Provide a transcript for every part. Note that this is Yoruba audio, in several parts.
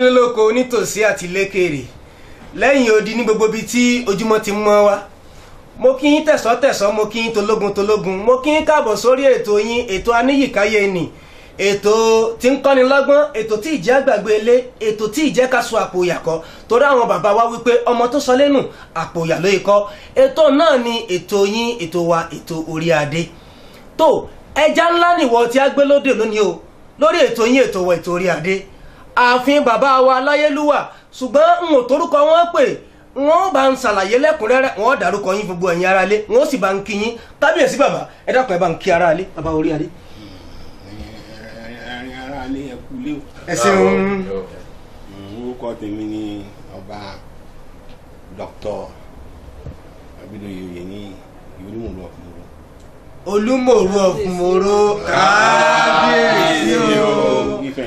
nílòkò nítòsí àti lékèrè. Lẹ́yìn odi ní gbogbo ibi tí ojúmọ́ ti mọ́ wa. Mo kí yín tẹ̀sọ́-tẹ̀sọ́ mo kí yín tológun tológun. Mo kí yín káàbọ̀ sórí ètò yín ètò aníyìkáyé nì ètò tí ń kọ́ni lọ́gbọ́n ètò tí ìjẹ́ àgbàgbé ilé ètò tí ìjẹ́ ká so àpò ìyàkọ́ torí àwọn bàbá wa wípé ọmọ tó sọ lẹ́nu àpò ìyà ló yẹ kọ́. Ètò náà ni ètò yín ètò wa ètò orí adé. Tó ẹja ńlá nìwọ tí a gbé lóde lónìí o. Lórí ètò yín ètò wa ètò orí adé ààfin bàbá wa láyélúwà ṣùgbọ́n n ò torúkọ wọn pè wọn bá ń ṣàlàyé lẹ́kùnrẹ́rẹ́ wọn dárúkọ yín gbogbo ẹ̀yin aráalé wọn sì bá ń kí yín kábíyèsí bàbá ẹ dákun ẹ bá ń kí aráalé bàbá orí adé. ẹ̀yin ará ilé ẹ kú lé o. ẹ ṣeun orúkọ tèmi ni ọba dr abidoye oyè ní olúmọlú ọkùnrin. olúmọ̀rú ọ̀fùnmọ̀rú kábíyèsí o Ife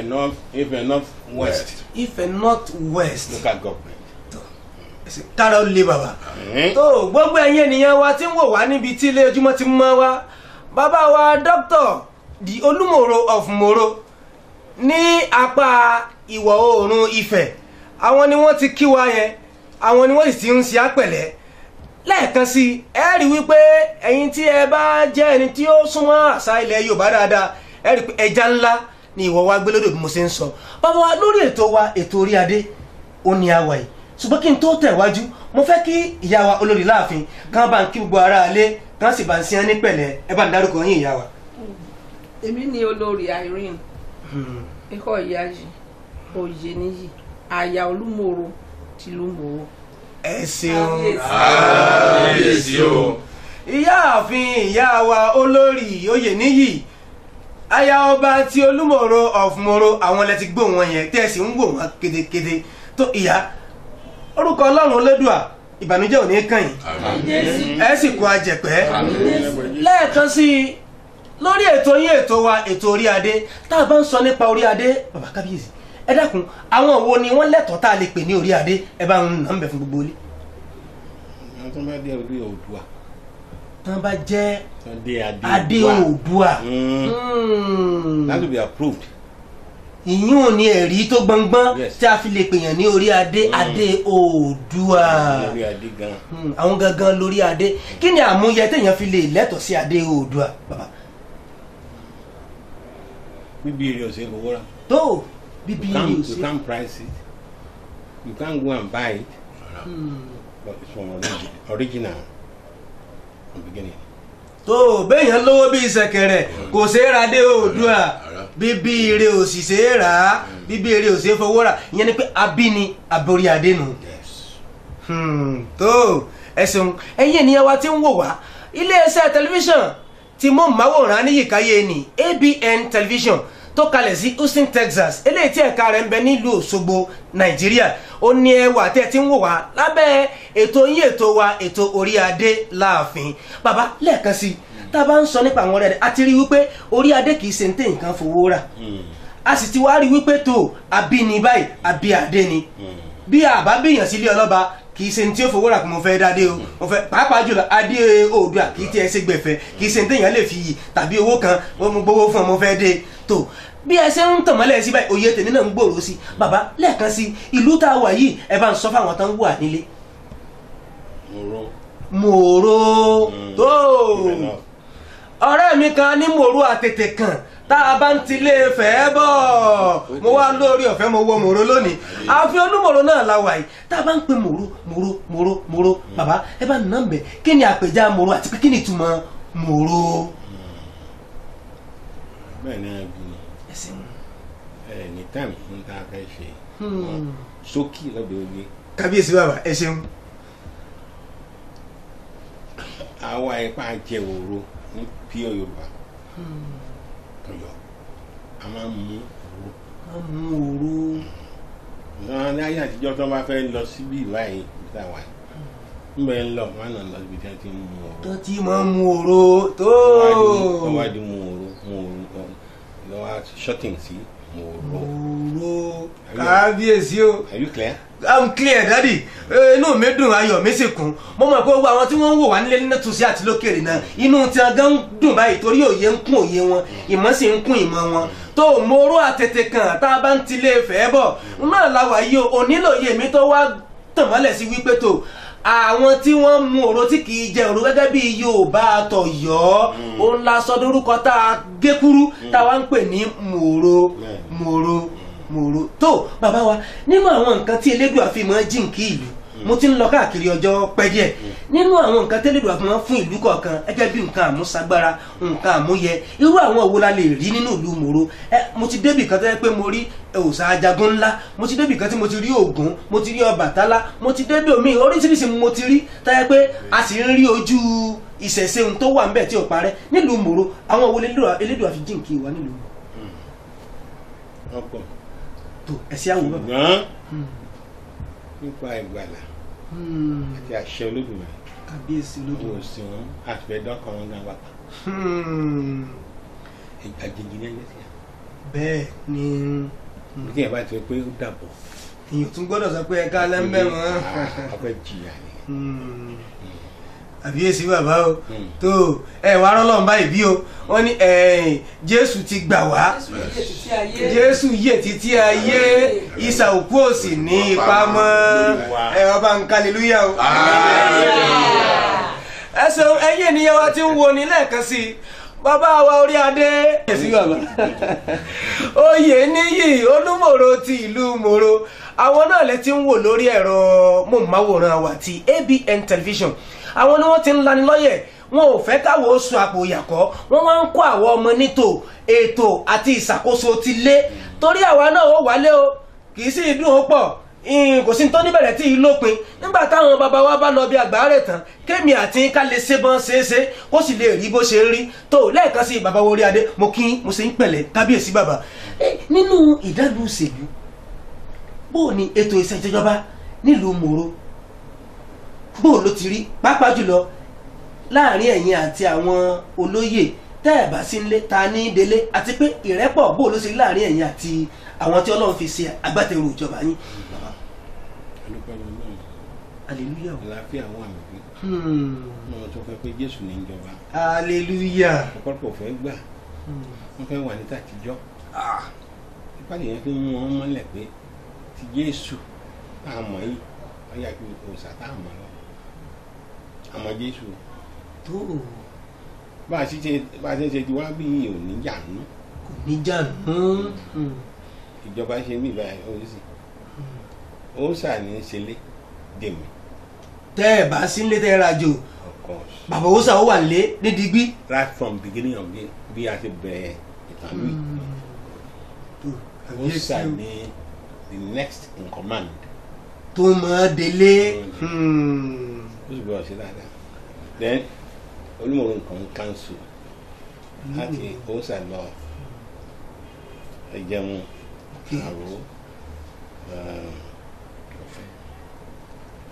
north Ife north west Ifẹ̀ north west local government. kára ó lé bàbá. Ẹ̀hìn. tó gbogbo ẹ̀yin ènìyàn wa tí ń wò wá níbi tí ilé ojúmọ́ ti mọ́ wa bàbá wa dr di olúmọ̀rọ̀ of moro ní apá ìwọ̀ oòrùn ifẹ̀ àwọn ni wọ́n ti kí wa yẹn àwọn ni wọ́n sì ti ń ṣe àpẹ̀lẹ́ lẹ́ẹ̀kan sí ẹ rí wípé ẹ̀yin tí ẹ bá jẹ́ ẹni tí ó súnmọ́ àṣà ilẹ̀ yorùbá dáadáa ẹ rí pé ẹja ńlá ni ìwọ wa gbé lódò bí mo ṣe ń sọ. Bàbá wa lórí ètò wa ètò orí adé ó ní àwà yìí. Ṣùgbọ́n kí n tó tẹ̀wájú mo fẹ́ kí ìyá wa olórí láàfin kán bá ń kí gbogbo ara alé kán sì bá ń sìn ní pẹ̀lẹ́. Ẹ bá ń dárúkọ yín ìyá wa. èmi ni olórí irene. Ikọ̀ ìyájì oyè níyì. Aya olúmọ̀ọ́rọ̀ tìlúmọ̀ọ́rọ̀. ẹ ṣeun. Kábíyèsí. O. ìyáàfin ìyá wa olórí oyè níyì aya ọba ti olúmọ̀ọ́rọ̀ of moro àwọn lẹ ti gbọ́ wọn yẹn tẹ́ ẹ sì ń wò wọn kedekede. Tó ìyá orúkọ ọlọ́run olódùà ìbànújẹ́ ò ní kàn yín. Ẹ sì kó ajẹ̀pẹ́. Lẹ́ẹ̀kan sí i lórí ètò yín ètò wa ètò orí adé tá a bá ń sọ nípa orí adé bàbá kábíyèsí ẹ dákun àwọn wo ni wọ́n lẹ́tọ̀ọ́ tá a lè pè ní orí adé? Ẹ bá ń nà ń bẹ̀ fún gbogbo ilé. Àwọn tó bá dé orí tán bá jẹ́ adé Mm. Hmm. that will be approved. ìyún ò ní ẹ̀rí tó gbọngbọ́n tí a fi lè pèèyàn ní orí adé orí adé gan. Hmm, àwọn gangan lórí adé. Kí ni àmúyẹ téèyàn fi lè lẹ́tọ̀ọ́ sí adé Oòduà bàbá? Bíbí rẹ̀ ò ṣe é fowó rà. tó bíbí you can't yìí ò you sí can't price it. You can't go and buy it. But it's from origi original tó béèyàn lówó bíi ṣẹ̀kẹ̀rẹ̀ kò ṣeé ra dé Rárá. bíbí ire ò sì ṣeé rà á. Bíbí ire ò ṣeé fowó rà ìyẹn ni pé abíni aborí adé yes. Hmm, tó ẹ ṣeun. Ẹ̀yin ènìyàn wa tí ń wò wá iléeṣẹ́ tẹlifíṣàn tí mo máwòrán níyìíkáyé ni ABN television tó kalẹ̀ sí Houston Texas. Eléyìí tí ẹ̀ka rẹ̀ ń bẹ nílùú Òṣogbo Nàìjíríà. Ó ní ẹwà tẹ́ ẹ ti ń wò wá lábẹ́ ètò yín ètò wa ètò orí adé láàfin. Bàbá lẹ́ẹ̀kan sí tá a bá ń sọ nípa àwọn ọ̀rẹ́ rẹ̀ a ti rí wípé orí adé kì í ṣe ní tẹ̀ nǹkan fowó rà. A sì ti wá rí wípé tó àbí ni báyìí àbí adé ni. Bí àbá bèèyàn sílé ọlọ́ba kì í ṣe tí ó fowó rà kó mo fẹ́ dádé o. Mo fẹ́ pàápàá jùlọ adé Oòduà kì í tiẹ̀ ṣe gbẹ̀fẹ̀ kì í ṣe ní téèyàn lè fi yì tàbí owó kan mú gbowó fún ọ mo fẹ́ dé tó bí ẹ ṣe ń tàn mọ́lẹ̀ sí báyìí òye tèmi náà ń gbòòrò sí. Bàbá lẹ́ẹ̀kan sí ìlú tá a wà yìí ẹ bá ń sọ fáwọn tó ń wà nílé. Mòró. Tó. Ibẹ̀ náà. ọ̀rẹ́ mi kan ní mòró àtètè kan tá a bá ń tilé fẹ́ bọ̀. Mo wá lórí ọ̀fẹ́ mo wọ mòró lónìí. Àfi olúmòró náà la wà yìí. Tá a bá ń pe mòró mòró mòró mòró. Bàbá ẹ bá nà ń bẹ kí ni àpèjá mòró àti kí ni ìtumọ̀ mòró. bẹ́ẹ̀ ni. Táìmù fún tá a fẹ́ ṣe. Hmm. sókì lọ́dọ̀ orí kábíyèsí bàbá ẹ ṣeun. àwa ipá jẹ òru ní pure Yorùbá. Ọ̀yọ́ a máa ń mú òru wọ́n mú òró. náà ayé àtijọ́ tó bá fẹ́ lọ síbí báyìí níta wà ń bẹ ń lọ wọn náà lọ síbi tí wọ́n ti mú òru tó ti máa ń mú òró tó. lọ́wọ́ di mú òru mú òru lọ́wọ́ shorting sí. mòró òòrò kábíyèsí o. Are you clear. i'm clear daddy. Eh, inú mi dùn ayọ̀ mi sì kún. Mo mọ̀ pé gbogbo àwọn tí wọ́n ń wò wá nílé nínú tòsí àti lókèrè náà inú wọn gan ń dùn báyìí torí òye ń kún òye wọn ìmọ̀ sì ń kún ìmọ̀ wọn. Tó mòró àtètè kan tá a bá ń tilé fẹ́ bọ̀ náà la wà yìí o. Onílòye mi tó wá tàn mọ́lẹ̀ sí wípé tó àwọn tí wọ́n mu òró tí kì í jẹ òró gẹ́gẹ́ bí yorùbá àtọ̀yọ́ òun la sọ lórúkọ tá a gé kúrú tá a wá ń pè ní mòró. Mòró mòró. Tó bàbá wa nínú àwọn nǹkan tí elédùà fi mọ́ jíǹkí ìlú mo ti ń lọ káàkiri ọjọ́ pẹ́ díẹ̀. Nínú àwọn nǹkan elédùà fi mọ́ fún ìlú kọ̀ọ̀kan gẹ́gẹ́ bí nǹkan àmúṣagbára nǹkan àmúyẹ irú àwọn òwò la lè rí nínú ìlú mòró? Ẹ mo ti débì kan tó yẹ pé mo rí òòṣà ajagun ńlá mo ti débì kan tí mo ti rí ògún mo ti rí ọbàtálá mo ti débì omi oríṣiríṣi mo ti rí tó yẹ pé a sì ń rí ojú ìṣẹ̀ṣe ohun tó wà ńbẹ̀ tí ò parẹ́. Nílùú mòró àwọn òwò elédùà elédùà fi jíǹkí wa nílùú ọ̀pọ̀. Tó ẹ̀sìn bàbá. ṣùgbọ́n nípa ìgbàlà Hmm, àti àṣẹ olódùmarè kábíyèsí lójú. sí wọn àtìfẹ́dọ́kan wọn gan pa Hmm, àjèjì ní ẹgbẹ́ sí i. bẹ́ẹ̀ ni bí tí yẹn bá ti pé ó dàbọ̀ èèyàn tún gbọ́dọ̀ sọ pé ẹ̀ka lẹ́ńbẹ̀ wọn. ọ̀fẹ́ jìyà ni. Àbíyèsí bàbá o? Hmm. tó ẹ wàá rọ́lọ́run báyìí bí o. Wọ́n ní jésù ti gbà wá. Jésù yè títí ayé. Ìsà òkú òsì ní ipa mọ́ ẹ ọba ń kálílúyà o. ẹ ṣeun ẹ̀yin ènìyàn wa ti ń wo ni lẹ́ẹ̀kan sí i. Bàbá wa orí adé. oyè níyì olúmọ̀rọ̀ ti ìlú mòro àwọn náà lẹ ti ń wò lórí ẹ̀rọ móhùnmáwòrán wa ti abn television àwọn ni wọ́n ti ń lanilọ́yẹ̀ wọn ò fẹ́ káwọ́ oṣù àpò ìyàkọ́. Wọ́n wá ń kó àwọn ọmọ nítò ètò àti ìṣàkóso ti lé. Torí àwa náà ó wálé o. Kì í sí ìdún ó pọ̀. Kò sí ní tó níbẹ̀rẹ̀ tí ì lópin. Nígbà táwọn bàbá wa bá lọ bí àgbáre tán kémi àti ká lè ṣe bọ́n ṣeéṣe kó sì lè rí bó ṣe rí. Tó lẹ́ẹ̀kan sí bàbá orí adé mo kí mo ṣe ń pẹ̀lẹ́. Kábíyèsí bàbá. Nínú ìdálù òṣèlú bó o ní ètò ìṣèjọba nílùú mòro bó o ló ti rí pàápàá jùlọ láàárín ẹ̀yin àti àwọn olóyè tẹ́ ẹ̀ bá sí ń lé ta ní délé àti pé ìrẹ́pọ̀ bó o ló ṣe rí láàárín ẹ̀yin àti àwọn tí ọlọ́run fi ṣe agbátẹrù ìjọba yín hallelujah o. àlàáfíà wà níbí Hmm. wọn tó fẹ́ pé jésù ní ìjọba hallelujah. ọ̀pọ̀lọpọ̀ fẹ́ gbà wọ́n fẹ́ wà ní tàtijọ́ Ah. nípa nìyẹn fi mú wọn mọ́lẹ̀ pé ti jésù tá a mọ̀ yìí wọ́n yà kí òòsà tá a mọ̀ lọ àmọ́ jésù. Tó. Bá a ṣe ṣe ti wá bí ò ní yànú. Kò ní jànú. ìjọba ṣe ní ìbáyà ó sì. Òòsà ní í ṣe lé dèmi tẹ́ ẹ̀ bá sí ń lé tẹ́ ẹ rajo bàbá òwúsà ó wà lé ní digbí. right from beginning of the bí a ti bẹ̀rẹ̀ ìtàn lóyún òòsà ní the next in command. Tó mọ̀ ọ́ délé. Ó sì gbọ́dọ̀ ṣe dáadáa. Then olúmọ̀rún nǹkan council láti òòsà lọ ẹ̀jẹ̀mu àrò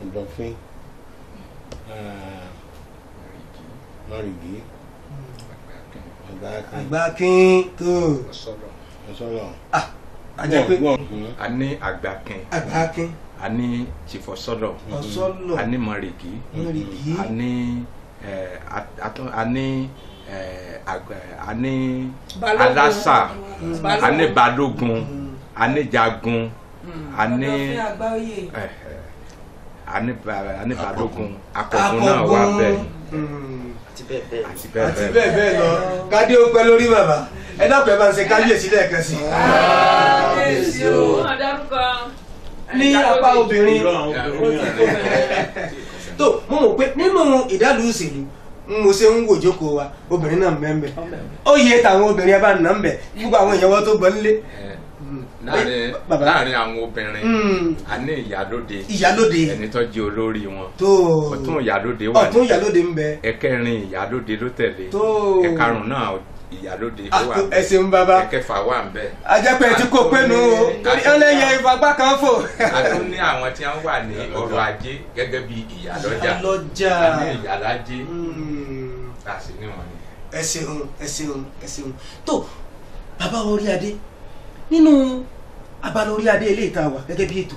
ọ̀dọ̀fín mọ̀rìgì ọ̀gáàkì àgbákin tó. Ọ̀sọ́rọ̀ àjẹpé a ní àgbàkin àgbákin a ní tìfọsọlọ ọ̀sọ́lọ̀ a ní mọrìgì mọ̀rìgì a ní ẹ, a- a tún- a ní ẹ, àgbà- a ní Balógun. alásà Balógun. a ní balógun. A ní jagun. A ní Ọ̀dọ̀fín Àgbáòyè. ẹ, ẹ, a ní ba- a ní balógun. Akọgun náà wà bẹ́ẹ̀. Àti bẹ́ẹ̀ àti bẹ́ẹ̀ lọ. Kádé ó pẹ́ lórí bàbá. Ẹ dákun ẹ bá ń ṣe kábíyèsí lẹ́ẹ̀kan sí i. Kábíyèsí o. ní apá obìnrin. Tó mo mọ̀ pé nínú ìdálù òṣèlú mo ṣe ń wò jókòó wa obìnrin náà mẹ́mbẹ́ ó yẹ tàwọn obìnrin ẹ bá nà ń bẹ̀ gbogbo àwọn wọn tó gbọ́ nílé. láàárín Bàbá. láàárín àwọn obìnrin Hmm. a ní ìyálóde. Ìyálóde. Ẹni tó jẹ́ olórí wọn. Ọ̀tún ìyálóde wà ọ̀tún níbẹ̀. ìyálóde ń bẹ. Ẹ̀kẹrin ìyálóde ló tẹ̀lé. Ẹ̀karùn náà ìyálóde ó wà ẹsẹ̀ ń bàbá ẹ̀kẹfà wà ń bẹ̀. ajẹ́pẹ́ ti kó pẹ́nu o torí ẹlẹ́yẹ ìfagbá kan fò. a tún ní àwọn tí wọ́n wà ní ọrọ̀ ajé gẹ́gẹ́ bí ìyálọ́jà ìyálọ́jà a ní ìyálájé Hmm. a sì ní wọn ni. ẹ ṣeun ẹ ṣeun ẹ ṣeun tó bàbá orí adé nínú abala orí adé ilé ìta wa gẹ́gẹ́ bí ètò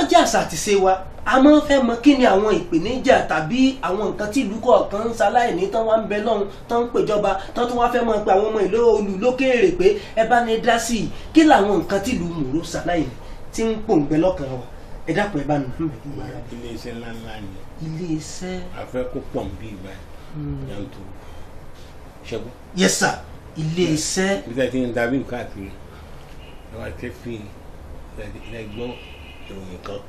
ọjà àṣà àti ṣe wa a máa ń fẹ́ mọ kí ni àwọn ìpèníjà tàbí àwọn nǹkan tí ìlú kọ̀ọ̀kan ń ṣaláìní tán wá ń bẹ lọ́hùn tán ń pèjọba tán tún wá fẹ́ mọ pé àwọn ọmọ ìlú olùlókèèrè pé ẹ bá ní dá sí i. Kí làwọn nǹkan tí ìlú mòró ṣaláìní tí ń pòǹgbẹ lọ́kàn wa? Ẹ dákun ẹ bá nù. ilé iṣẹ́ ńláńlá ni. Ilé iṣẹ́. Afẹ́ kó pọ̀ ń bí ìgbà. Yàtọ̀ ṣẹ́gun. yes sir. Ilé iṣẹ́. Bí ìròyìn kan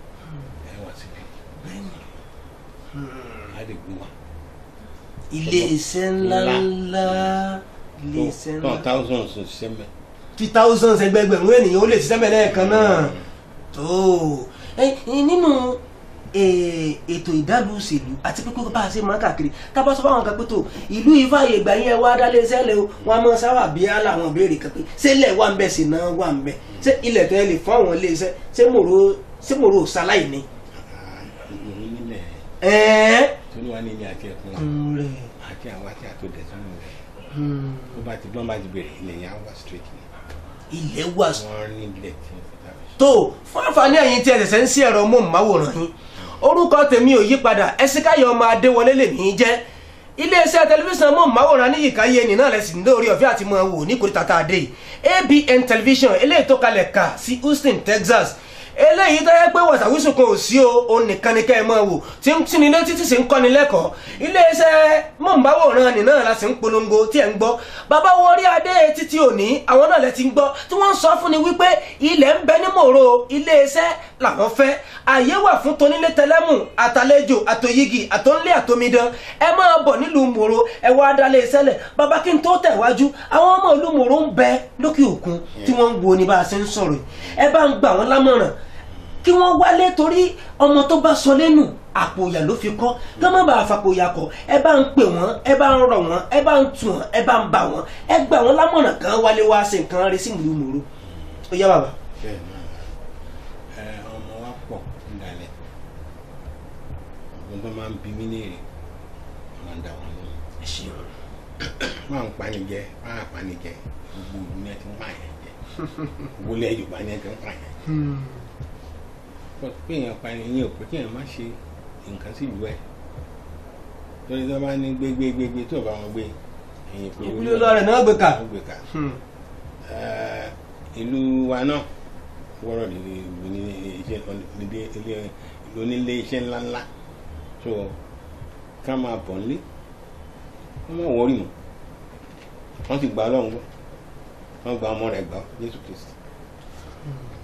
ẹ wá síbi á lè gbé wa. ilé iṣẹ́ ńláńlá ilé iṣẹ́ tó ńlá. tó thousands ṣiṣẹ́ mẹ́. fi thousands ẹgbẹgbẹ̀rún ènìyàn ó lè ṣiṣẹ́ mẹ́lẹ́ kan náà. Tó. Ẹ nínú ètò ìdálù òṣèlú àti pípé bá a ṣe máa káàkiri tá a bá sọ fáwọn kan pé tó ìlú ìfàyè ìgbà yẹn wá dálé sẹ́lẹ̀ o wọn a máa sábà bí á làwọn béèrè kan pé ṣé ilẹ̀ wà ń bẹ̀ sí náà wà ń bẹ̀? Ṣé ilẹ̀ tó yẹ lè fún àwọn ilé iṣẹ́? Ṣé mòró ṣé mòró ṣaláì ní. ìròyìn nílẹ̀ ẹ̀ẹ́ tó ní wà ní ilé àti ẹ̀kún kúnlẹ̀. àti àwọn àti àtòdẹ̀ sánú rẹ̀. Tó bá ti gbọ́n bá ti bẹ̀rẹ̀ ilẹ̀ yẹn á wà straight ni. Ilẹ̀ wà ní tó fún àǹfààní ẹ̀yin tí ẹ ṣẹ̀ṣẹ̀ ń sí ẹ̀rọ móhùnmáwòrán yín orúkọ tèmi ò yí padà ẹsíkáyọ̀ ọmọ adéwọlé lèmi jẹ́. Iléeṣẹ́ tẹlifíṣàn móhùnmáwòrán ní yìíká yé ni náà lẹ́sìn lórí ọ̀fẹ́ àti máa wò ní kòríta tá a dé yìí. Abn television eléyìí tó kalẹ̀ kà sí houston texas eléyìí tó yẹ pé wàsàwísù kan ò sí o òun nìkan ni kẹ́ ẹ máa wò. Tí ń tini létí tí sì ń kọ́ni lẹ́kọ̀ọ́. Iléeṣẹ́ móhùnmáwòrán ni náà la sì ń polongo tí ẹ̀ ń gbọ́. Bàbá wo orí adé títí òní àwọn náà lẹ ti ń gbọ́. Tí wọ́n ń sọ fún ni wípé ilẹ̀ ń bẹ ní mòro iléeṣẹ́ làwọn fẹ́. Àyè wà fún tonílé tẹlẹ́mù àtàlejò àtòyigi àtòńlé àtòmídán. Ẹ máa bọ̀ nílùú mòro ẹ wá dálé sẹ́lẹ̀ bàbá kí n tó tẹ̀wájú àwọn ọmọ ìlú mòro ń bẹ lókè òkun tí wọ́n ń wo ni bá a ṣe ń sọ̀rọ̀ ẹ bá ń gbà wọ́n lámọ̀ràn kí wọ́n wálé torí ọmọ tó bá sọ lẹ́nu àpòyà ló fi kọ́. Kí wọ́n bá fàpòyà kọ́. Ẹ bá ń pè wọ́n ẹ bá ń rọ̀ wọ́n ẹ bá ń tù wọ́n ẹ bá ń bà wọ́n ẹ gbà wọ́n lámọ̀ràn kan wálé wá ṣe nǹkan rẹ sí mòro ó yá bàbá. ọmọ wa pọ̀ nídàálẹ̀ ọmọ tó máa ń bí mí léèrè máa ń dà wọn lóhùn. Ẹ ṣeun máa ń panijẹ máa ń panijẹ gbogbo ìlú ní ẹ ti ń pààyàn jẹ. Ilẹ̀ Yorùbá ní ẹ ti ń pààyàn jẹ pé èèyàn pààyàn yẹn ò pé kéèyàn má ṣe nǹkan sí ìlú ẹ. Lórí tó bá ní gbégbégbégbé tó bá wọn gbé ẹ̀yìn pé ìwúlò lọ́rẹ̀ náà gbé wọ́n gbé ká. Eh, ìlú wa náà wọ́rọ̀ ìlú ìlú onílé iṣẹ́ ńláńlá so ká máa bọ̀ nílé. Wọ́n máa wọ́ọ̀rì mọ́ wọ́n ti gba ọlọ́run gbọ́. Wọ́n gba ọmọ rẹ̀ gbọ́ Jésù Kristi.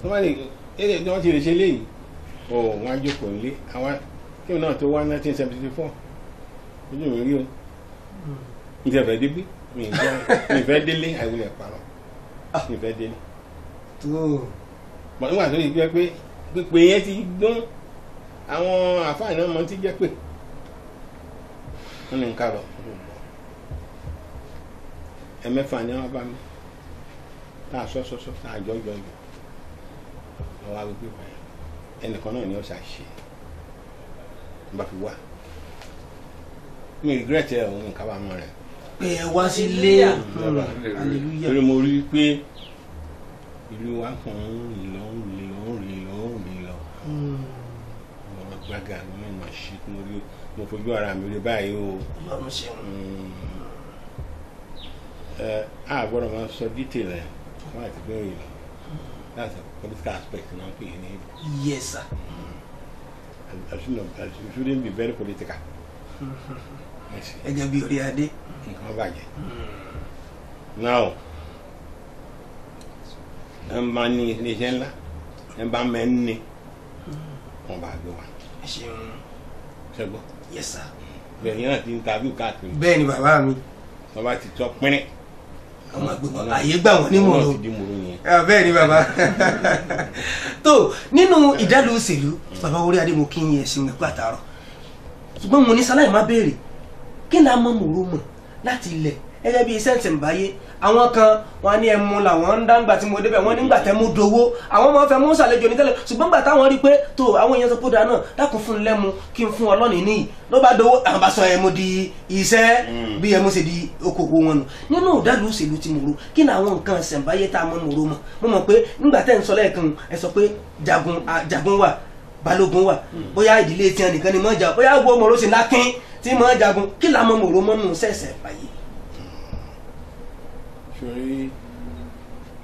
Wọ́n tí wọ́n ti lè ṣe léyìí o wọ́n á jókòó nílé. Àwa kí wọn náà tó wá nineteen seventy four ojú mi rí o. N tẹ fẹ́ débí? Mi fẹ́ délé. Àìwulẹ̀ parọ́. Mi fẹ́ délé. Mọ̀ nígbà tó yẹ jẹ́ pé pípé yẹn ti dún àwọn àfáà náà mọ ti jẹ́ pé. Wọ́n ní nǹkan lọ ẹ̀mẹ́fà ni wọ́n bá mi. Tá a sọ sọ sọ tá a jọ jọ. Jọ lọ́wọ́ agbègbè báyìí ẹnìkan náà ni ó ṣàṣe. N bá fi wá. Mi regret ẹ òun nǹkan bá mọ rẹ. Pé ẹ wá sílé hallelujah. Torí mo rí i pé ìlú wa kàn ń rìn lọ ń rìn lọ ń rìn lọ ń rìn lọ. Ọmọ gbága mi náà mà ṣe mo rí mo fojú ara mi rí báyìí o. Ṣeun ẹ a gbọ́dọ̀ máa sọ detail ẹ. Wọn àti bẹ́ẹ̀ rìn lọ that's a political aspect náà pè é ní yes sir. I should not I shouldn't be very political. Gẹ́gẹ́ bí orí adé. Nǹkan bàjẹ́. Now ẹ ń bá ní iléeṣẹ́ ńlá ẹ ń bá mẹ́ ń ní wọn bá gbé wa. Ẹ ṣeun. Ṣẹ́gbọ́n yes sir. Bẹ́ẹ̀ yẹn náà ti ń tàbí káàkiri. Bẹ́ẹ̀ ni bàbá mi. Wọn bá ti tọ́ pínrín. Ọmọ àgbẹ̀bọ̀ àyè gbà wọ́n ní mòró yẹn Ah, bẹ́ẹ̀ ni bàbá. Tó nínú ìdálò òṣèlú bàbá orí adé mo kí n yẹ ẹ̀sìn ẹ̀kú àtàrọ̀ ṣùgbọ́n mo ní sáláì má béèrè kí ni a mọ mòró mọ̀ láti ilẹ̀ gẹ́gẹ́ bí iṣẹ́ ìtẹ̀m̀báyé àwọn kan wọn ní ẹmu làwọn ń dáńgbà tí mo débẹ̀ wọ́n nígbà tẹ́ mú dowó. Àwọn ń fẹ́ mú ṣàlejò ní tẹ́lẹ̀ ṣùgbọ́n gbà táwọn rí pé tó àwọn èèyàn sọ pé náà dákun fún un lẹ́mu kí n fún ọ lọ́nìí níyì ló bá dowó àwọn bá sọ ẹmu di iṣẹ́ bí ẹmu ṣe di okòwò wọn nù. Nínú ìdálù òṣèlú ti mòró kí ni àwọn nǹkan ìṣẹ̀ǹbáyé tá a mọ̀ mòró mọ̀? Mo mọ̀ pé nígbà tẹ́ ń sọ lẹ́ẹ̀kan ẹ sọ pé jagun jagun wà balógun wà. Bóyá ìdílé tiẹ̀ nìkan ni mọ̀ jà bóyá gbogbo mòró sì lákín tí mọ̀ jagun kí mọ̀ mòró mọ̀ nù sẹ̀sẹ̀ báyìí. Sórí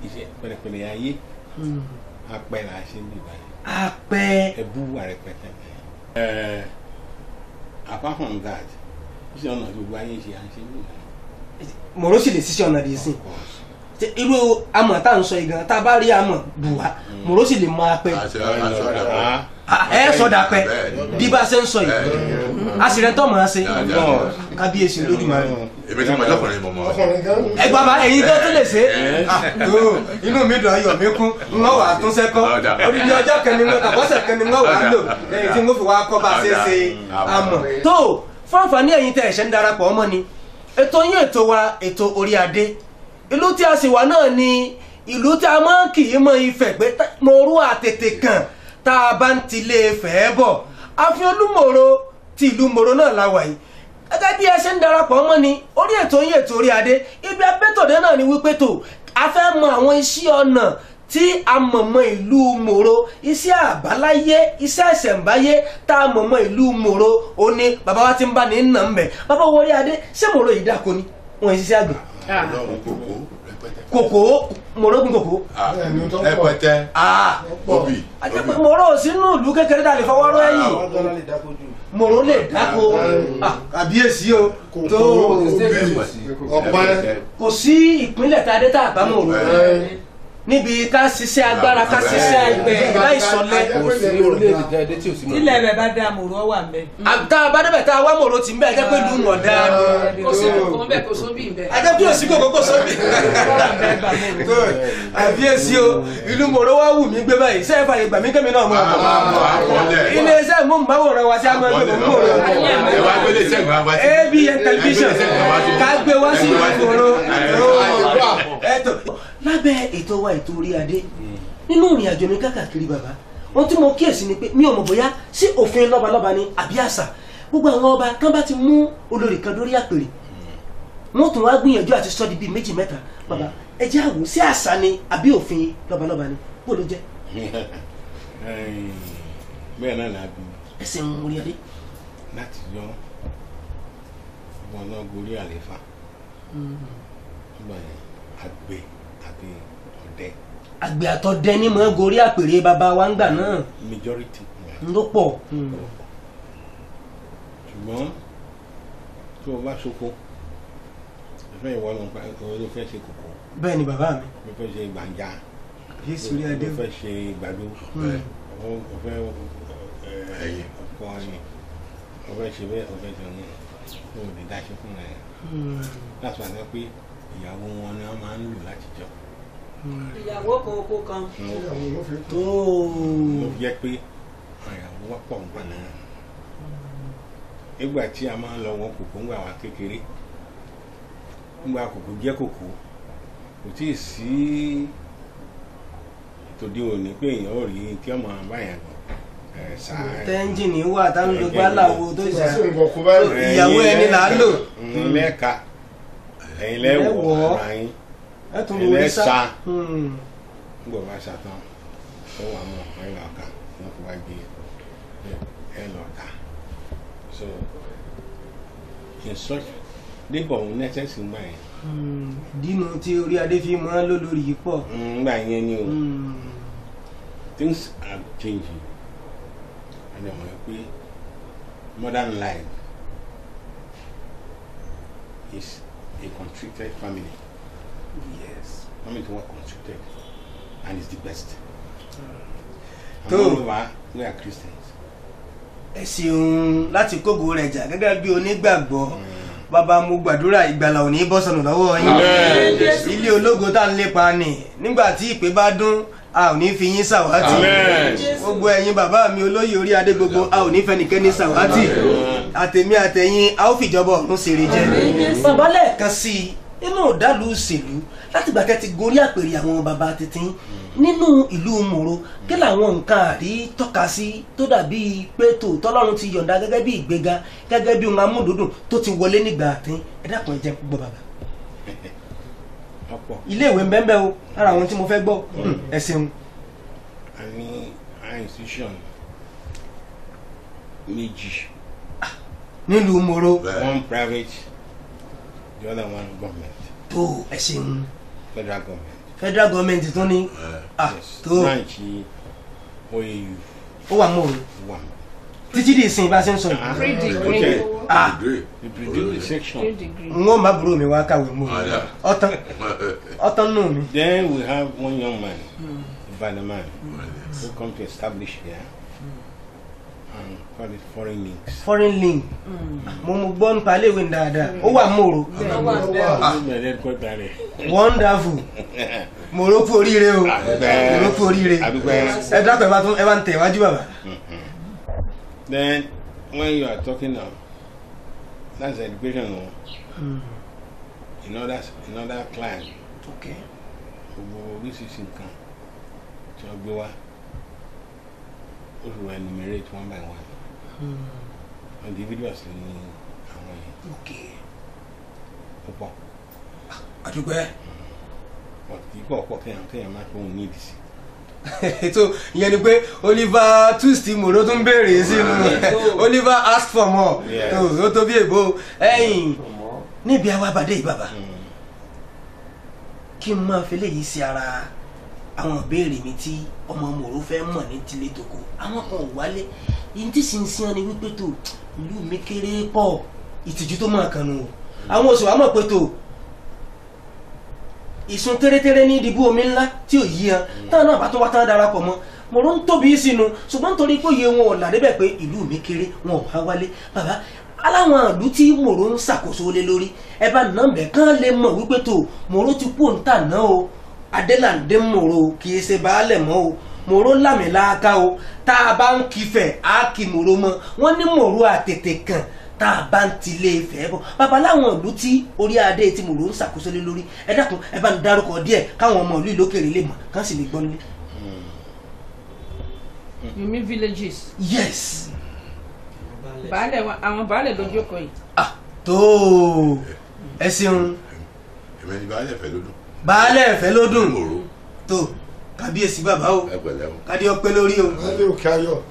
iṣẹ́ pẹ̀lẹ́pẹ̀lẹ́ ayé. Apẹ là á ṣe ní ìbàdàn apẹ́. Ẹbú wà rẹpẹtẹ. Ẹ apart from that iṣẹ́ ọ̀nà gbogbo ayé ṣe à ń ṣe ní ìbàdàn. mòró sì lè ṣiṣẹ́ ọ̀nà dì í sìn Of course. Irú amọ̀ tá à ń sọ yìí gan tá a bá rí amọ̀ bù wá mòró sì lè mọ apẹ́. Ah, ẹ sọ dapẹ́ Bẹ́ẹ̀ni. bí bá a ṣe ń sọ yìí a sì rẹ tọ́ mọ̀ ọ́ ṣe kábíyèsí lódùmarè. èmi tí mo jẹ́ ọkùnrin mọ̀. Mọ́. ẹ bàbá ẹ̀yin tó tún lè ṣe. É tó inú mi dùn ayọ̀ mi kún. Ń wọ́n wà tún sẹ́kọ́ Ọ̀dà. odidi ọjọ́ kẹni ń àbọ̀sẹ̀ kẹni ń wọ́n wà á lò. Lẹ́yìn tí ń fi wá kọ́ bá a ṣe é ṣe àmọ̀. tó fún àǹfààní ẹ̀yin tẹ̀ ẹ̀ṣẹ̀ ń darapọ̀ ọmọ ni ètò yín ètò wa ètò orí adé ìlú tí a sì wà náà ni ìlú tí a máa ń kì í mọ ifẹ̀ pé mo rú àtètè kan tá a bá ń tilé fẹ́ bọ̀. Àfin olúmọ̀ọ́rọ̀ ti ìlú mọ̀ọ́rọ̀ náà la wà yìí. Gẹ́gẹ́ bí ẹ ṣe ń darapọ̀ mọ́ ni orí ètò yín ètò orí adé ibi abẹ́tòdé náà ni wípé tó a fẹ́ mọ àwọn iṣẹ́ ọ̀nà tí a mọ̀ mọ́ ìlú mòro iṣẹ́ àbáláyé iṣẹ́ ìṣẹ̀ǹbáyé tá a mọ̀ mọ́ ìlú mòro ó bàbá wa ti ń bá ní nà ń bẹ̀. Bàbá orí adé ṣé mòro yìí dáko ni? Wọ́n ṣiṣẹ́ àgbẹ̀ ọlọ́run kòkó rẹpẹtẹ. kòkó mòro gun kòkó Ah, rẹpẹtẹ. ah obì. ò sínú ìlú kékeré tá a lè fọwọ́ rọ́ ẹ̀yìn mòro lè dáko Ah, àbíyèsí o tó ọpẹ kò sí ìpínlẹ̀ tá a dé tá a bá mòro níbi ká ṣiṣẹ́ agbára ká ṣiṣẹ́ ẹgbẹ́ láìsọlẹ̀ kò sí orílẹ̀-èdè kan dé tí ò sí mọ̀. ilẹ̀ rẹ̀ bá dá mòró wà ń bẹ̀. tá a bá débẹ̀ tá a wá mòro tì ń bẹ̀ ẹjẹ́ pé ìlú mọ̀ dáa kò sí kò ń bẹ̀ kò sóbì ń bẹ̀. ajẹ́ pé òsì kòkó kò sóbì. Àbíyèsí o ìlú mòro wá wù mí gbé báyìí. Sẹ́yìn fàyè gbà mí kémi náà mọ̀? Àkọọ́lẹ̀. ilé iṣẹ́ mú báwòrán wa sí. Àmọ́ ẹgbẹ́ mọ̀ lábẹ́ ètò wa ètò orí adé. Nínú ìrìn àjò mi káàkiri bàbá ohun tí mo kíyèsí ni pé mi ò mọ̀ bóyá sí òfin lọ́balọ́ba ni àbí àṣà. Gbogbo àwọn ọba tán bá ti mú olórí kan dórí àpèrè wọ́n tún wá gbìyànjú àti sọ́ di bíi méjì mẹ́ta. Bàbá ẹ jẹ́ àwò sí àṣà ni àbí òfin lọ́balọ́ba ni? Bó ló jẹ́? Bẹ́ẹ̀ náà la bí. Ẹ̀sìn orí adé. láti yọ ọmọ náà gorí àléfà nígbà yẹn àgbẹ̀ àti ọdẹ. Àgbẹ̀ àtọdẹ ní mọ́ gorí àpèrè bàbá wa ń gbà náà. Majority. Ń ló pọ̀. Ṣùgbọ́n tó o bá ṣoko ìfẹ́ ìwọ ló ń pa ló fẹ́ ṣe kòkó. Bẹ́ẹ̀ ni bàbá mi. Ló fẹ́ ṣe gbàǹjà. Yéésù orí adé. ló fẹ́ ṣe gbàdo Bẹ́ẹ̀. ó fẹ́ ọkọ ẹyin ó fẹ́ ṣe bẹ́ẹ̀ ó fẹ́ ṣe ọ̀hún ó lè dáṣe fún ẹ láti wá sọ pé ìyàwó wọn ni wọ́n máa ń lò láti jọ ìyàwó oko kan. tó ló fi jẹ́ pé àwọn ìyàwó wá pọ̀ nígbà náà. Nígbà tí a máa ń lọ wọn kòkó ńgbà wá kékeré. Ńgbà kòkó jẹ́ kòkó. Kò tí ì sí tòde òní pé èèyàn ò rí tí ọmọ báyà gbọ́ ẹ̀ sá. Tẹ́ńjìnì wà táwọn ló gbá làwo tó ṣe. Ìyàwó ẹni là á lò. Ẹ̀yin lẹ́ẹ̀ka. Ẹ̀yin lẹ́wọ̀ Lẹ́wọ̀. ara yín ẹ tún lẹ́ẹ̀sà sá. ńgbọ̀ bá ṣàtàn ó wà mọ̀ ẹ̀ lọ́ọ̀ka wọ́n fi wá gbé ẹ̀ lọ́ọ̀ka so in such labour òun necessary gbà yẹn. Dínú tí orí adé fi mọ́ lólórí yìí pọ̀. Ngbà yẹn ni o. Things are changing. And ẹ̀ mọ̀ pé modern life is a constricted family yes. Family to work constricted and it's the best. Tó. And moreover we are Christians. ẹ ṣeun láti kógo rẹ̀ jà gẹ́gẹ́ bí onígbàgbọ́. Bàbá mo gbàdúrà ìgbàlà ò ní bọ́ sọnù lọ́wọ́ yín. Ilé ológo tá ń lépa ni. Nígbà tí ìpè bá dún a ò ní fi yín ṣàwátì. Amen. gbogbo ẹ̀yin bàbá mi olóyè orí adé gbogbo a ò ní fẹnikẹ́ni ṣàwátì. Àtẹ̀mí àtẹ̀yìn a ó fìjọba ọ̀run ṣeré jẹ. Bàbá lẹ́ẹ̀kan sí i inú ìdálù òṣèlú láti gbà tẹ́ ti gorí àpèrè àwọn bàbá títí nínú ìlú mòro kí làwọn nǹkan àrí tọ́ka sí tó dàbí pé tòótọ́ lọ́run ti yọ̀ǹda gẹ́gẹ́ bí ìgbéga gẹ́gẹ́ bí ohun amúdùdùn tó ti wọlé nígbà àtín ẹ dákun ẹ jẹ́ gbọ́ bàbá. Ọ̀pọ̀. Ilé ìwé ń bẹ́ẹ̀ bẹ́ẹ̀ o lára àwọn tí mo fẹ́ gbọ́. Ẹ ṣeun. A ní institution méjì. Nílùú mòro Bẹ́ẹ̀. one private the other one government. Tó ẹ ṣeun. Federal government. Federal government tó ní Ẹ. ah tó. Branch OAU ó wà mòro one. títí di ìsìn bá ṣe ń sọ yìí. Free degree. Okay. ah. Degree. Section. Three degree. n ó má burú mi wá kàwé mòro Ọ̀dà. ọtán. Ọtán nù mí. Then we have one young man, Ibadan man, who come to establish here. And call it foreign links. foreign link. Mo mo gbọ́ nípa iléèwé ní dáadáa. Ó wà rẹ̀. wonderful. Mòro kú oríire o. Mòro kú oríire. Ẹ dákun ẹ bá tún ẹ bá ń tẹ̀ wájú bàbá. Then when you are talking now, that's education o. In other in other client, okay. Gbogbo oríṣiríṣi nǹkan tí wọ́n gbé wá, wọ enumerate one by one. Individuals ní àwọn yẹn. Okay púpọ̀. àdúgbẹ́ But kì í pọ̀ pọ̀ kéèyàn kéèyàn máa kó òun ní ìdí sí. ètò ìyẹn ni pé Oliver twist mòro tún béèrè sínú Oliver ask for more. Ó tó bí èbó. Ẹ̀yìn níbi àwa bàdé yìí bàbá. Kí n máa fi léyìí sí ara àwọn ìbéèrè mi tí ọmọ mòro fẹ́ mọ̀ ní tilé tòkó àwọn kan ò wálé. Yìí tí sinsin ni wípé tó ìlú mi kéré pọ̀ ìtìjú tó máa kànú o. Àwọn oṣù wa mọ̀ pé tó ìsun tẹ́rẹ́tẹ́rẹ́ ní ìdìbò omi ńlá tí ò yí han táwọn náà bá tó wá tán darapọ̀ mọ́ mòro ń tóbi sínú. Ṣùgbọ́n nítorí pé òye wọn ò là débẹ̀ pé ìlú mi kéré wọn ò wá wálé. Bàbá aláwọn ìlú tí mòro ń ṣàkóso lé lórí ẹ bá nà mẹ́ kán lè mọ̀ wípé tó mòro ti kú òǹtà náà o adélàndé mòro kì í ṣe baálẹ̀ mọ́ o mòro lámìláàká o tá a bá ń kífẹ̀ á kí mòro mọ́ wọ́n ní mòro àtètè kàn tá a bá ń tilé Ifẹ̀ bọ̀ bàbá láwọn ìlú tí orí adé tí mòro ń ṣàkóso lé lórí ẹ dákun ẹ bá ń dárúkọ díẹ̀ káwọn ọmọ ìlú ìlókèrè lè mọ̀ kán sì lè gbọ́ nílé. You mean villages. yes Baálẹ̀ wa- àwọn baálẹ̀ ló jókòó yìí. ah tó ẹ ṣeun Èmi ni baálé fẹ́ lódún. Baálẹ̀ ẹ̀fẹ́ ló dùn. Tó kábíyèsí bàbá o. Kádé ọpẹ́ lórí o.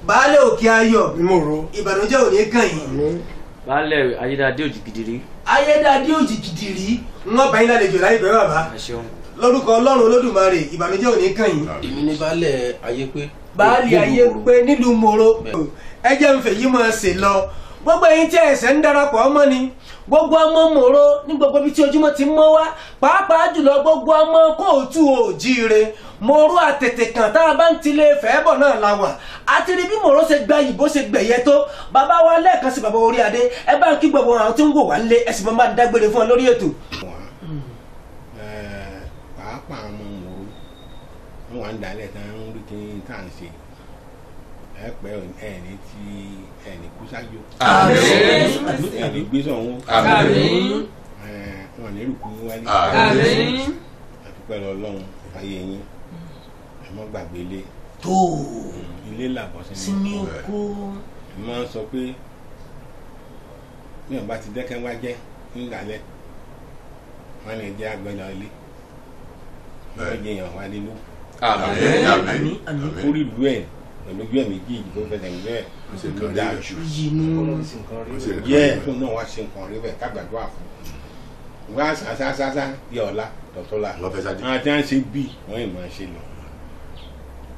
Alẹ́ òkè ayọ̀. Ìbànújẹ́ ò ní kàn yín. Baálẹ̀ ayédáadé òjìgìdìrí. Ayédáadé òjìgìdì rí wọn bá yín lálejò láìpẹ́ bàbá. Lórúkọ ọlọ́run olódùmarè ìbànújẹ́ ò ní kàn yín. Èmi ní baálẹ̀ ayé pé. baálé ayé pé nílùú moro. Ẹ jẹ́ ń fèyí máa ṣe lọ gbogbo ẹ̀yin tí ẹ̀sẹ̀ ń darapọ̀ ọmọ ni gbogbo ọmọ mòro ní gbogbo ibi tí ojúmọ́ ti mọ́ wá pàápàá jùlọ gbogbo ọmọ kóòtù òjíire mòro àtètè kan tá a bá ń tilé fẹ́ẹ́bọ̀ náà la wà. Àti rí bí mòro ṣe gba ìbò ṣe gbẹ̀yẹ tó. Bàbá wa lẹ́ẹ̀kan sí bàbá orí adé ẹ bá ń kí gbogbo àwọn tí ń wò wá ń lé ẹ máa ń dágbére fún ọ lórí ètò. pàápàá àwọn ọmọ òru wọn wà ń dalẹ̀ tán ń rí kí n tá ṣe ẹ pẹ́ ẹ ní ti ẹ ní kú sájò ẹ ní gbé sọ̀hún. Àmín. ẹ wọn ní rúkú wálé. Àmín. àdúpẹ́ lọ ọlọ́run fàyè yín. Ẹ mọ́ gbàgbé ilé. Tó. Ilé làbọ̀ sí mi sinmi oko. Ẹ máa ń sọ pé bí wọn bá ti dẹ́kẹ́ wá jẹ́ ńlálẹ́ wọn lè jẹ́ àgbẹ̀lọ ilé. Wọn jẹ́ èèyàn wá lé lóko Àmín. Àmín. àmì àmì orí ìlú ẹ̀ pẹ̀lú ojú ẹ̀ méjèèjì tó fẹsẹ̀ ń bẹ́ẹ̀. Ló dáa jù. yẹ tó náà wá ṣe nǹkan rí bẹ́ẹ̀ kágbàdúrà fún un. Wá sàṣàṣàṣà yẹ ọ̀la tọ̀tọ̀la tí wọ́n ṣe bí wọ́n yìí máa ṣe lọ.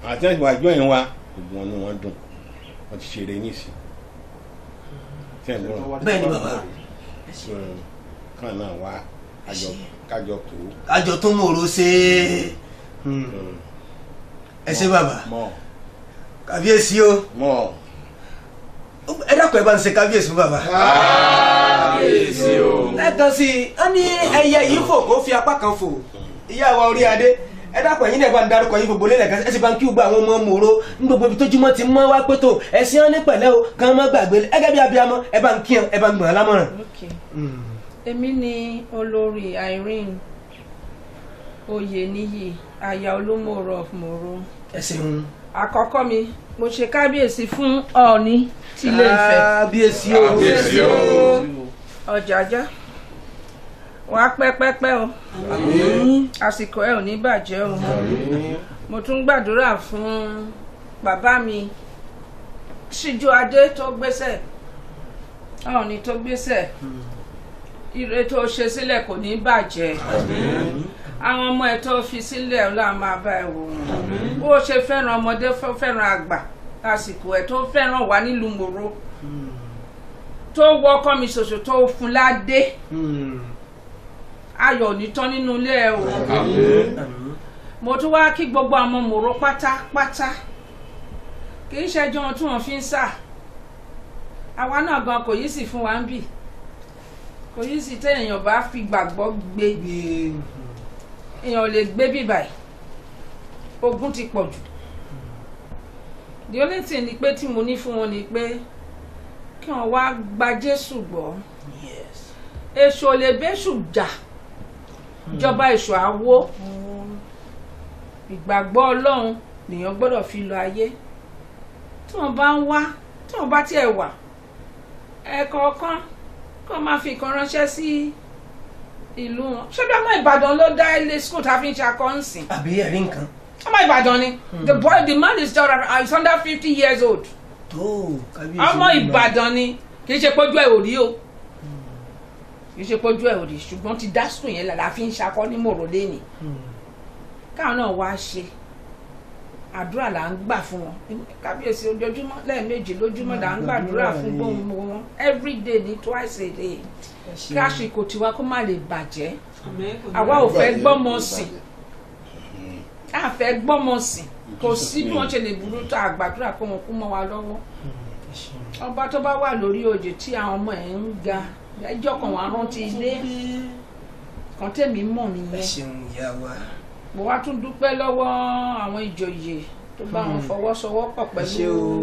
Àwọn tí wọ́n ti wá jọ yẹn wá gbogbo wọn ni wọ́n dùn. Wọ́n ti ṣeré nísìn tẹ́ ẹ̀ gbọ́n bẹ́ẹ̀ ni bàbá. Kàn náà wá kájọ kájọ tó. Àjọ tó mòro ṣe. É ẹ ṣe bàbá mọ́ kábíyèsí o. Ẹ dákun ẹ bá ń ṣe kábíyèsí fún bàbá. Kábíyèsí o. lẹ́ẹ̀kan sí i. Wọ́n ní ẹyẹ yìí fò kó fi apá kan fò. Ìyá wa orí adé. Ẹ dákun ẹ̀yin náà bá ń darúkọ yín gbogbo lẹ́lẹ̀kan ẹ sì bá ń kí gbogbo àwọn ọmọ mòro ní gbogbo ibi tójúmọ́ ti mọ́ wá pé tó ẹ̀sìn ọ́n ní pẹ̀lẹ́ o. Kàn má gbàgbé. Ẹgẹ́ bí abiyamọ ẹ bá ń kí ẹ bá ń gbọ̀n lámọ̀ràn. Èmi ni olórí Irene Oyèníyì aya Olúmọ̀rọ̀ of Mòro ẹ ṣeun àkọ́kọ́ mi mo ṣe kábíyèsí fún Ọọ̀ni tilé Ifẹ̀ kábíyèsí o. Kábíyèsí o. Ọ̀jájá wàá pẹ́pẹ́pẹ́ o. Àsìkò ẹ ò ní bàjẹ́ o. Mo tún gbàdúrà fún bàbá mi Síjú Adé tó gbéṣẹ̀. Ọọ̀ni tó gbéṣẹ̀. Ire tó ṣe sílẹ̀ kò ní bàjẹ́ àwọn ọmọ ẹ tó fi sílẹ̀ ọlọ́run máa bá ẹ wò bó o ṣe fẹ́ràn ọmọdé fẹ́- fẹ́ràn àgbà lásìkò ẹ tó fẹ́ràn wà nílùú Mòro tó wọ ọkọ mi ṣoṣo tó fún ládé. Ayọ̀ ò ní tán nínú ilé ẹ o. Mo tún wá kí gbogbo àwọn Mòro pátápátá. Kì í ṣẹjọ́ wọn tí wọ́n fi ń sà àwa náà gan kò yí sì fún wa ń bì. Kò yí sì téèyàn bá fi gbàgbọ́ gbé èèyàn ò lè gbé bí báyìí. Ogun ti pọ̀ jù the only thing ni pé tí mo ní fún wọn ni pé kí wọ́n wá gba Jésù gbọ́. Èṣù ò lè bẹ́ṣù jà. Ìjọba èṣù àwo ìgbàgbọ́ Ọlọ́run lèèyàn gbọ́dọ̀ fi lọ ayé. Tí wọ́n bá ń wá tí wọ́n bá tiẹ̀ wà ẹ̀ẹ̀kọ̀ọ̀kan kó máa fi nǹkan ránṣẹ́ sí ìlú wọn. Ṣé bí ọmọ Ìbàdàn ló dá ilé school tá a fi ń ṣe akọ́ǹsìn? Àbí ẹ̀rí nǹkan? Ọmọ Ìbàdàn ni. The boy the man is just uh, is under fifty years old. Tó kábíyèsí ọmọ Ìbàdàn ni. Kì í ṣe pójú ẹ̀ ò rí o. Kì í ṣe pójú ẹ̀ ò rí. Ṣùgbọ́n ti dá school yẹn la fi ń ṣakọ́ ní mòrò lẹ́nì káwọn náà wá ṣe àdúrà là ń gbà fún wọn. Kábíyèsí ojoojúmọ́ lẹ́ẹ̀mejì lójúmọ́ là ń gbàdúrà fún gbóhùn wọn. Every day ní twice a day. Kí àsìkò tiwa kó má lè bàjẹ́. Àwa ò fẹ́ gbọ́mọ sìn. A fẹ́ gbọ́mọ sìn. Kò sí bí wọ́n ṣe lè burú tó àgbàdúrà kó wọn kú mọ́ wa lọ́wọ́. Ọba tó bá wà lórí oyè tí àwọn ọmọ ẹ̀ ń ga ẹjọ́ kan wà rántí ilé. Kan tèmi mọ̀ ẹ nìyẹn ṣeun ìyá wa mo wá tún dúpẹ́ lọ́wọ́ àwọn ìjòyè tó bá wọn fọwọ́sowọ́pọ̀ ẹ ṣe pẹ̀lú o.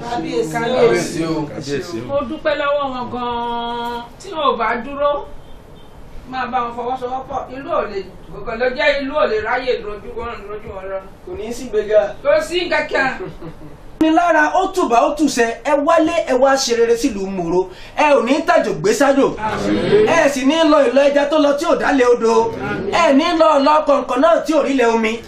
Kábíyèsí. O. Mo dúpẹ́ lọ́wọ́ wọn gan-an. Tí wọn ò bá dúró máa bá wọn fọwọ́sowọ́pọ̀ ìlú ò lè gògàn ló jẹ́ ìlú ò lè ráyè lójú wọn lójú wọn lọ. kò ní í sí gbéga. kò sí kankan. ní lára ó tùbà ó tùsẹ ẹ wálé ẹ wá ṣe rere sílùú Mòro ẹ ò ní tàjò gbé sájò ẹ sì ní lọ ìlọ ẹja tó lọ tí ò dálé odò. Ẹ ní lọ ọlọ kọ̀ǹkọ̀ náà tí ò rílẹ̀ omi.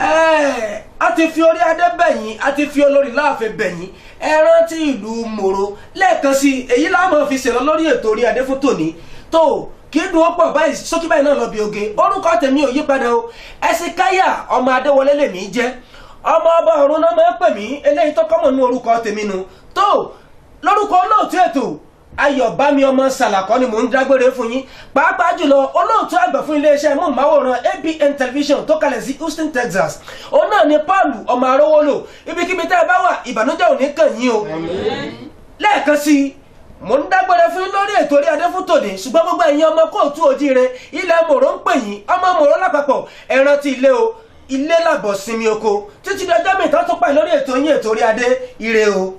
Ẹ a ti fi orí adé bẹ̀yìn a ti fi olórí láàfin bẹ̀yìn. Ẹ rántí ìlú Mòro lẹ́ẹ̀kan sí èyí láwọn fi ṣèlọ lórí ètò orí adé fún tòní. Tó kì í dùn ó pọ̀ báyìí sókí báyìí náà lọ bí oge. Orúkọ tèmi ò yípadà o. Ẹ̀sìn káyà ọmọ adéwọlé lèmi jẹ́ ọmọ ọba ọ̀run náà máa ń pè mí. Eléyìí tó kọ́mọ̀ nú orúkọ tèmi nu tó lórúkọ olóòtú ètò ayọ̀bámi ọmọ sàlàkọ́ ni mò ń dágbére fún yín. Pàápàá jùlọ olóòtú àgbà fún iléeṣẹ́ móhùnmáwòrán abn television tó kalẹ̀ sí houston texas. Òun náà ni paul ọmọ arówólò. Ibikíbi tẹ́ ẹ bá wà ìbànújẹ́ ò ní kàn yín o. Lẹ́ẹ̀kan sí i mo ń dágbére fún yín lórí ètò orí adé fún tòní. Ṣùgbọ́n gbogbo ẹ̀yin ọmọ kóòtù òjíire ilẹ̀ mòró ń pè yín. Ọmọ mòró lápapọ̀ ẹ rántí ilé o ilé làbọ̀ sinmi oko títí dọjọ́ mi tó tún pàì lórí ètò yín ètò orí adé ire o.